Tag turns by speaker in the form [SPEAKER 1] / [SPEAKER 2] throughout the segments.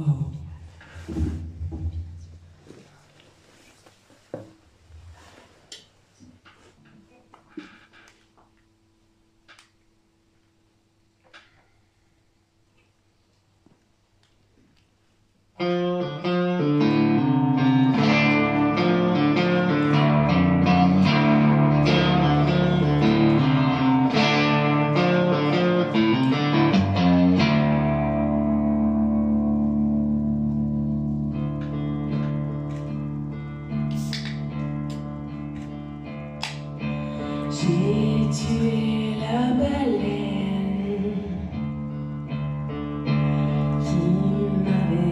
[SPEAKER 1] Oh. J'ai tué la baleine qui m'avait.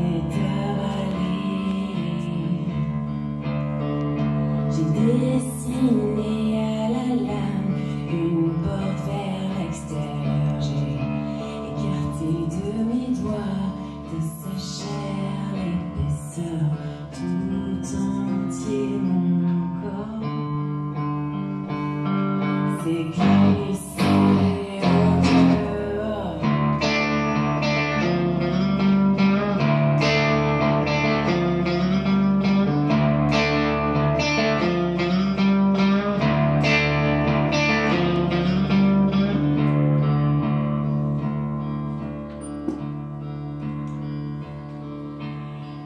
[SPEAKER 1] J'ai dessiné.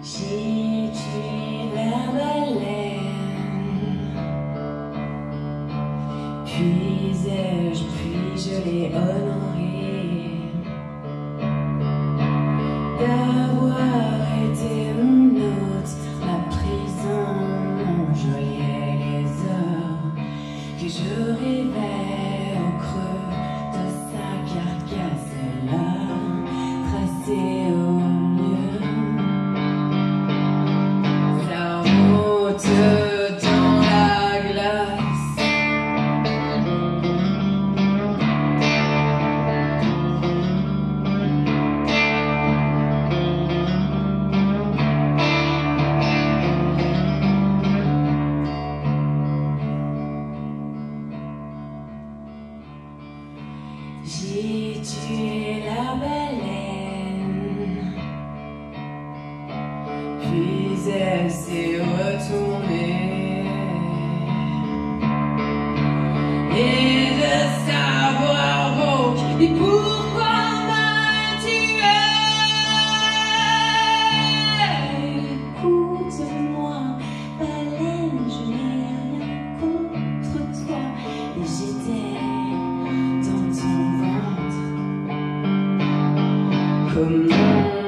[SPEAKER 1] Si tu la baleine, puis-je, puis-je les honorer d'avoir été mon hôte J'ai tué la baleine, puis elle s'est Come on.